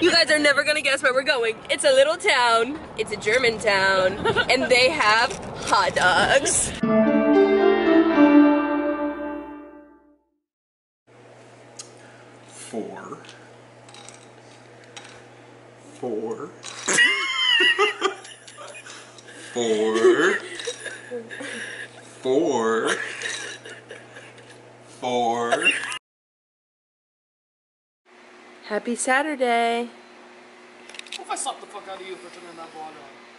You guys are never gonna guess where we're going. It's a little town. It's a German town. And they have hot dogs. Four. Four. Four. Four. Four. Happy Saturday. I the fuck out of you for turning that on?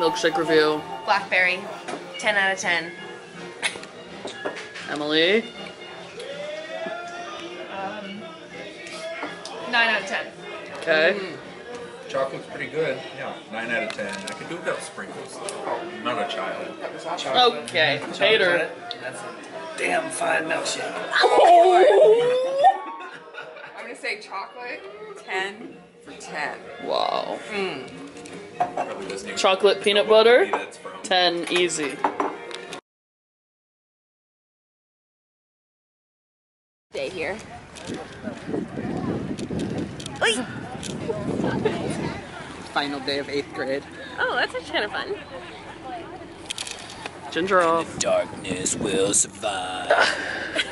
Milkshake review. Blackberry. 10 out of 10. Emily. Um, 9 out of 10. Okay. Mm. Chocolate's pretty good. Yeah, nine out of ten. I could do without sprinkles. I'm not a child. Okay. Hater. That's a damn fine milkshake. I'm gonna say chocolate, 10 for 10. Wow. Probably doesn't even Chocolate peanut know butter. from. 10 easy. Day here. Final day of eighth grade. Oh, that's actually kind of fun. Ginger off. Darkness will survive.